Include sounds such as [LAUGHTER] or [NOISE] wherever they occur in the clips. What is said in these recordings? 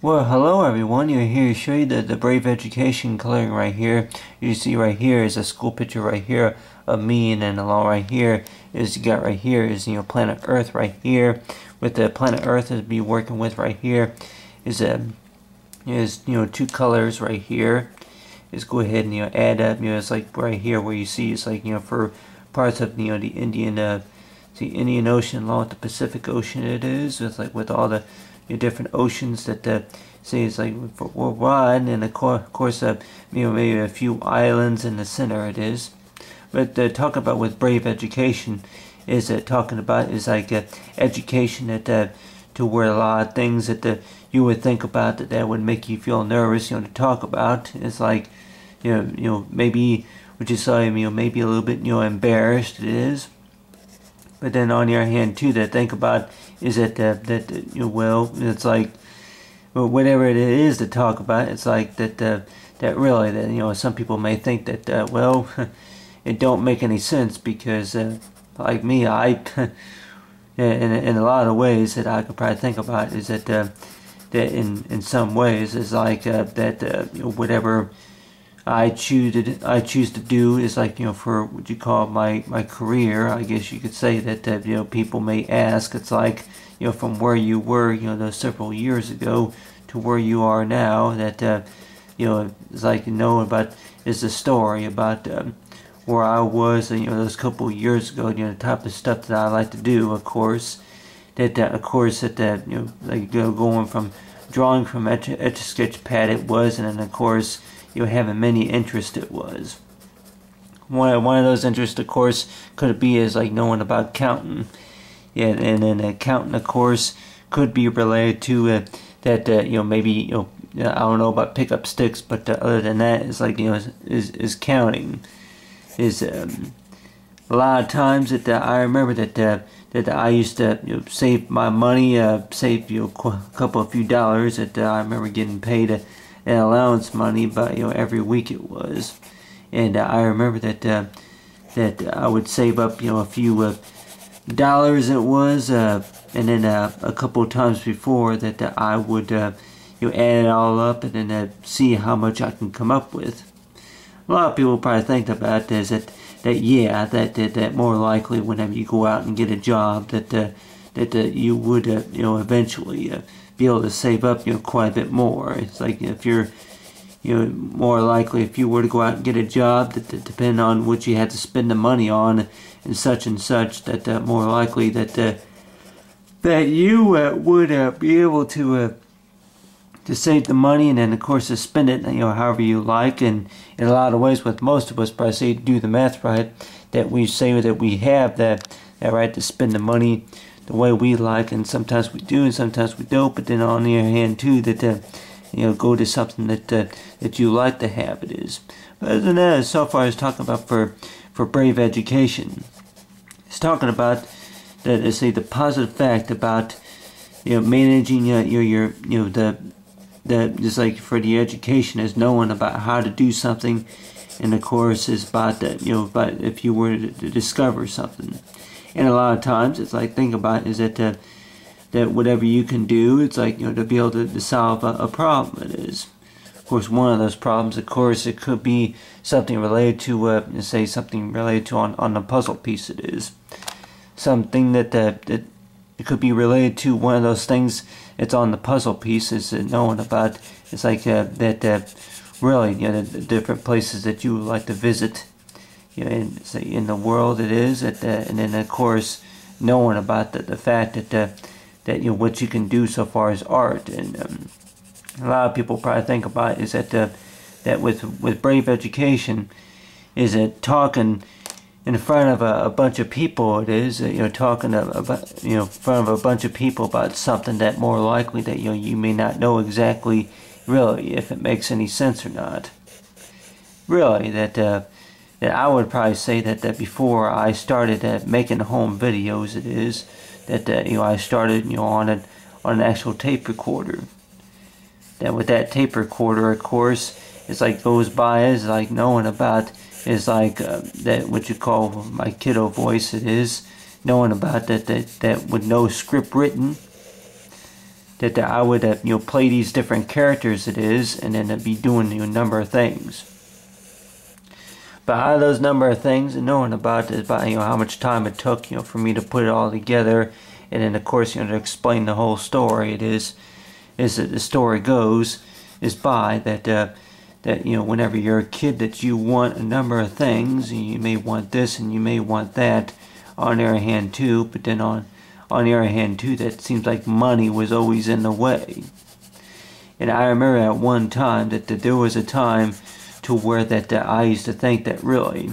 Well, hello everyone. You're here to show you the, the Brave Education coloring right here. You see right here is a school picture right here of me, and then along right here is you got right here is you know planet Earth right here. With the planet Earth to be working with right here is a um, is you know two colors right here. Is go ahead and you know add up. You know it's like right here where you see it's like you know for parts of you know the Indian uh, the Indian Ocean along with the Pacific Ocean it is with like with all the your different oceans that uh, say it's like worldwide, and of course, uh, you know, maybe a few islands in the center it is. But uh, talk about with brave education is uh, talking about is like uh, education that uh, to where a lot of things that uh, you would think about that that would make you feel nervous, you know, to talk about. It's like, you know, you know, maybe would you say, you know, maybe a little bit, you know, embarrassed it is. But then on the other hand, too, to think about is that uh, that you know, well, it's like well, whatever it is to talk about. It's like that uh, that really that you know some people may think that uh, well, [LAUGHS] it don't make any sense because uh, like me, I [LAUGHS] in in a lot of ways that I could probably think about is that uh, that in in some ways is like uh, that you know, whatever I choose to I choose to do is like you know for what you call my my career. I guess you could say that that you know people may ask. It's like you know from where you were you know those several years ago to where you are now. That uh, you know it's like you know about is the story about um, where I was and you know those couple of years ago. You know the type of stuff that I like to do. Of course, that uh, of course that that you know like you know, going from drawing from etch etch a sketch pad it was, and then of course you having many interests it was. One, one of those interests, of course, could be is like knowing about counting. Yeah, and then accounting, of course, could be related to uh, that, uh, you know, maybe, you know, I don't know about pickup sticks, but uh, other than that, it's like, you know, is, is counting. Is, um, a lot of times that uh, I remember that uh, that I used to you know, save my money, uh, save you know, a couple of few dollars. That uh, I remember getting paid uh, an allowance money, but you know every week it was, and uh, I remember that uh, that I would save up you know a few uh, dollars it was, uh, and then uh, a couple of times before that I would you know add it all up and then see how much I can come up with. A lot of people probably think about this that that yeah that that, that more likely whenever you go out and get a job that that you would you know eventually be able to save up, you know, quite a bit more. It's like if you're, you know, more likely if you were to go out and get a job that, that depend on what you had to spend the money on and such and such, that uh, more likely that uh, that you uh, would uh, be able to uh, to save the money and then of course to spend it, you know, however you like. And in a lot of ways, with most of us, but I say do the math right, that we say that we have that that right to spend the money the way we like, and sometimes we do, and sometimes we don't. But then on the other hand, too, that uh, you know, go to something that uh, that you like to have. It is. But other than that, so far as talking about for for brave education, it's talking about that. Say the positive fact about you know managing uh, your your you know the the just like for the education is knowing about how to do something and of course is about that you know but if you were to discover something and a lot of times it's like think about it, is that that whatever you can do it's like you know to be able to, to solve a, a, problem. It is of course one of those problems of course it could be something related to uh, say something related to on, on the puzzle piece it is. Something that that it could be related to one of those things it's on the puzzle piece is knowing about. It's like uh, that uh, really you know the, the different places that you would like to visit you know, in, in the world it is, at the, and then of course knowing about the, the fact that uh, that you know what you can do so far as art, and um, a lot of people probably think about is that uh, that with with brave education is it talking in front of a, a, bunch of people it is you know talking about you know in front of a bunch of people about something that more likely that you know you may not know exactly really if it makes any sense or not. Really that uh, that I would probably say that, that before I started uh, making home videos, it is that uh, you know I started you know on a on an actual tape recorder. That with that tape recorder, of course, it's like goes by is like knowing about is like uh, that what you call my kiddo voice. It is knowing about that that that with no script written. that I would uh, you know play these different characters it is and then be doing you know, a number of things. But out of those number of things and knowing about about you know how much time it took you know for me to put it all together and then of course you know to explain the whole story it is is that the story goes is by that uh, that you know whenever you're a kid that you want a number of things and you may want this and you may want that. On the other hand too but then on on the other hand too that seems like money was always in the way. And I remember at one time that, that there was a time to where that, I used to think that really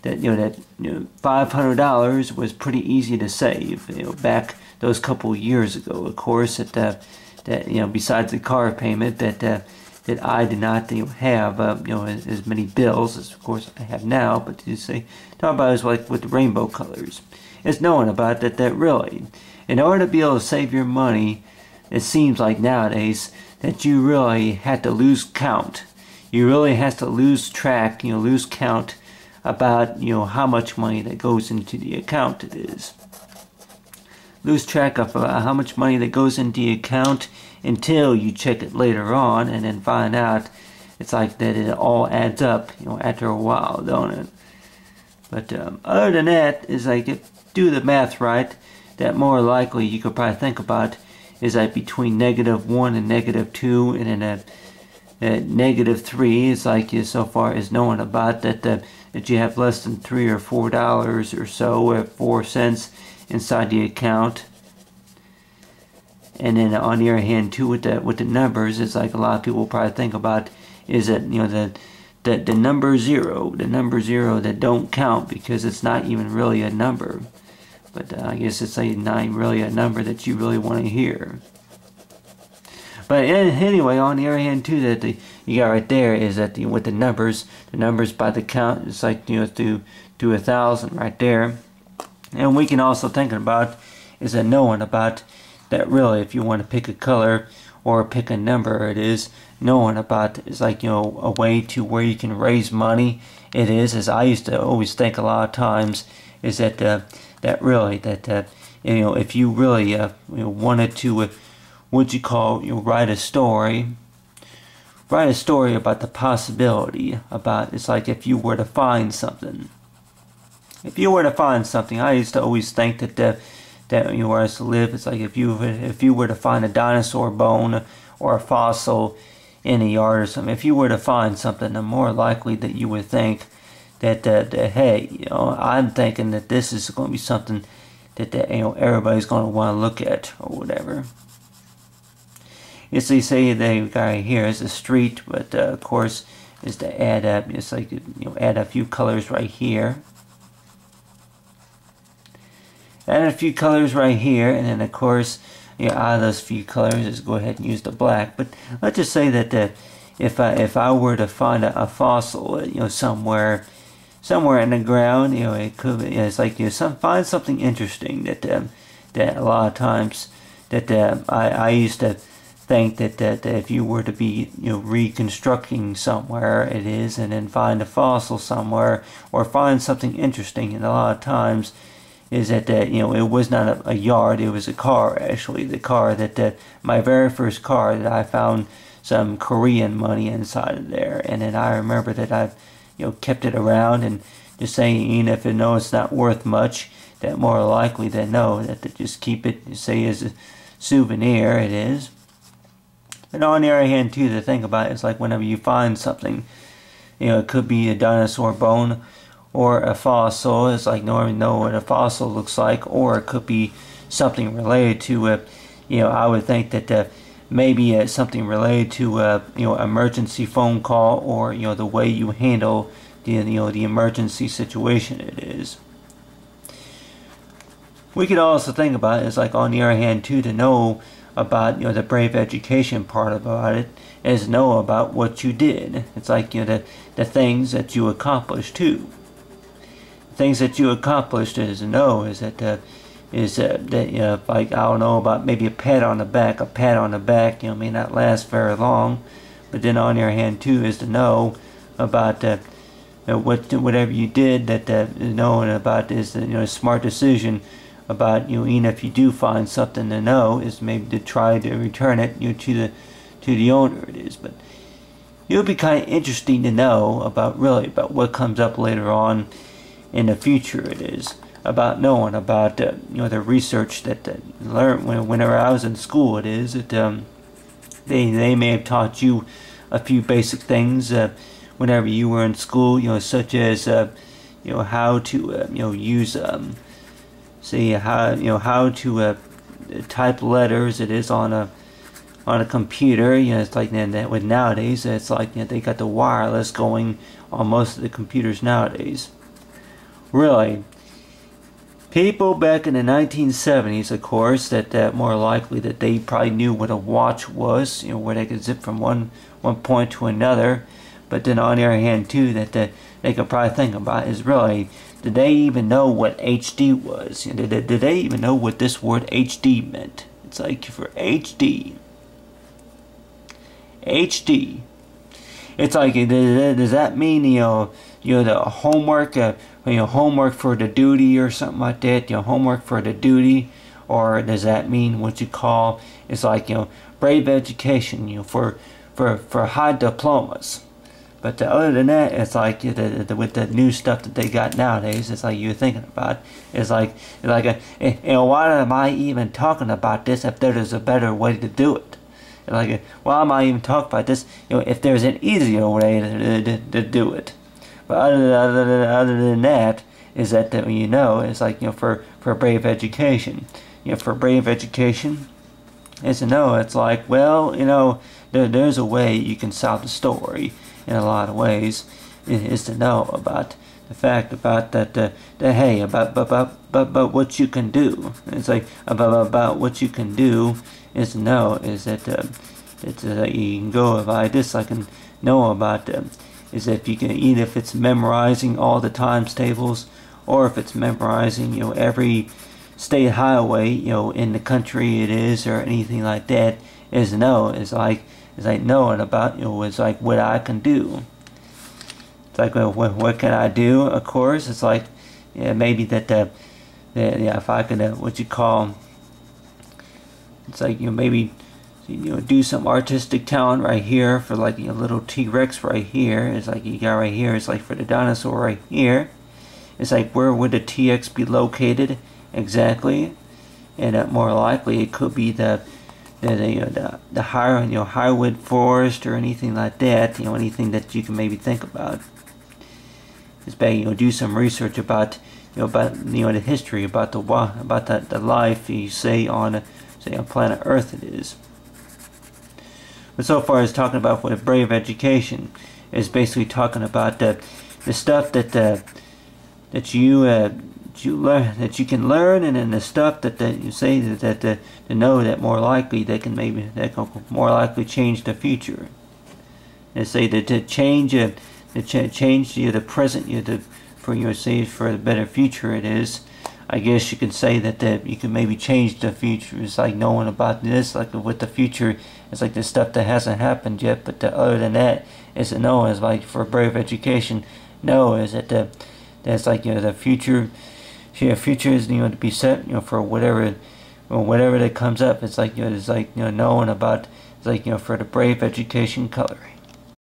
that you know that you know, five hundred dollars was pretty easy to save you know back those couple years ago. Of course that uh, that you know besides the car payment that uh, that I did not you know, have uh, you know as, as, many bills as of course I have now but you say talk about it like with the rainbow colors. It's knowing about that that really in order to be able to save your money it seems like nowadays that you really had to lose count you really have to lose track you know lose count about you know how much money that goes into the account it is. Lose track of uh, how much money that goes into the account until you check it later on and then find out it's like that it all adds up you know after a while don't it? But um, other than that is like if do the math right that more likely you could probably think about is that between negative 1 and negative 2 and then a Uh, negative 3 is like you so far as knowing about that the, that you have less than 3 or 4 dollars or so or 4 cents inside the account. And then on the other hand too with the with the numbers it's like a lot of people probably think about is that you know the the, the number zero the number zero that don't count because it's not even really a number. But uh, I guess it's like not really a number that you really want to hear but anyway, on the other hand, too, that the, you got right there is that the, with the numbers, the numbers by the count, it's like you know do do a thousand right there, and we can also think about is that knowing about that really if you want to pick a color or pick a number it is knowing about is like you know a way to where you can raise money. It is as I used to always think a lot of times is that uh, that really that uh, you know if you really uh, you know, wanted to uh, what you call you know, write a story write a story about the possibility about it's like if you were to find something if you were to find something I used to always think that the that you know to live. It's like if you if you were to find a dinosaur bone or a fossil in a yard or something, if you were to find something, the more likely that you would think that that, that hey, you know, I'm thinking that this is going to be something that, that you know everybody's going to want to look at or whatever. Yes, they say they got here is a street, but uh, of course is to add up. It's like you know add a few colors right here add a few colors right here and then of course you know, out of those few colors just go ahead and use the black but let's just say that uh, if I if I were to find a, a, fossil uh, you know somewhere somewhere in the ground you know it could be, it's like you know, some find something interesting that um, that a lot of times that uh, I, I used to think that, that, if you were to be you know reconstructing somewhere it is and then find a fossil somewhere or find something interesting and a lot of times is that, that you know it was not a, a, yard it was a car actually the car that, that my very first car that I found some Korean money inside of there. And then I remember that I've you know kept it around and just saying even if it know it's not worth much that more likely than no that to just keep it say as a souvenir it is and on the other hand too to think about is like whenever you find something you know it could be a dinosaur bone or a fossil It's like normally know what a fossil looks like or it could be something related to it you know I would think that uh, maybe uh, something related to a you know emergency phone call or you know the way you handle the you know the emergency situation it is. We could also think about it as like on the other hand too to know about you know the brave education part about it is know about what you did it's like you know the, the things that you accomplished too The things that you accomplished is know is that uh, is uh, that you know, like I don't know about maybe a pat on the back. A pat on the back, you know, may not last very long, but then on your hand too is to know about uh, what whatever you did that uh, knowing about is you know a smart decision about you know even if you do find something to know is maybe to try to return it you know, to the to the owner it is. But it would be kind of interesting to know about really about what comes up later on in the future it is about knowing about uh, you know the research that, that learned when, whenever I was in school it is that um, they they may have taught you a few basic things uh, whenever you were in school you know such as uh, you know how to uh, you know use um, see how you know how to uh, type letters it is on a on a computer you know it's like that with nowadays it's like you know, they got the wireless going on most of the computers nowadays. Really people back in the 1970s of course that that more likely that they probably knew what a watch was you know where they could zip from one one point to another. But then on the other hand too that the, they could probably think about is really did they even know what HD was? Did, did, they even know what this word HD meant? It's like for HD. HD. It's like does that mean you know you know the homework uh, you know homework for the duty or something like that you know homework for the duty or does that mean what you call it's like you know brave education you know for for for high diplomas but other than that, it's like the, the, with the new stuff that they got nowadays, it's like you're thinking about. It's like, like, a, you know, why am I even talking about this if there's a better way to do it? Like, why am I even talking about this? You know, if there's an easier way to, to, to do it. But other, than, other, than, other than that, is that, that you know, it's like, you know, for, for brave education. You know, for brave education, is to know, it's like, well, you know, there, there's a way you can solve the story in a lot of ways is to know about the fact about that, uh, that hey about about about about what you can do. It's like about about what you can do is to know is that uh, that uh, you can go by this. I can know about uh, is if you can either if it's memorizing all the times tables or if it's memorizing you know every state highway you know in the country it is or anything like that is no is like it's like knowing about you it's like what I can do. It's like well, what, what can I do? Of course, it's like yeah, maybe that the, the yeah if I could uh, what you call it's like you know maybe you know do some artistic talent right here for like a you know, little T-Rex right here. It's like you got right here. It's like for the dinosaur right here. It's like where would the TX be located exactly? And uh, more likely it could be the the the, the, the higher you know hardwood forest or anything like that. You know anything that you can maybe think about. It's better you know do some research about you know about you know the history about the about the, the life you say on say on planet Earth it is. But so far as talking about what a brave education is basically talking about the the stuff that uh, that you uh, you learn that you can learn and then the stuff that, that you say that, that uh, to know that more likely they can maybe that can more likely change the future and say that to change uh, to ch change you the present you the for your say for a better future it is I guess you can say that, that you can maybe change the future. It's like knowing about this, like with the future, it's like the stuff that hasn't happened yet. But the, other than that, is to know is like for brave education. No, is that the that's like you know the future your future is you know to be set you know for whatever or whatever that comes up. It's like you know it's like you know knowing about it's like you know for the brave education coloring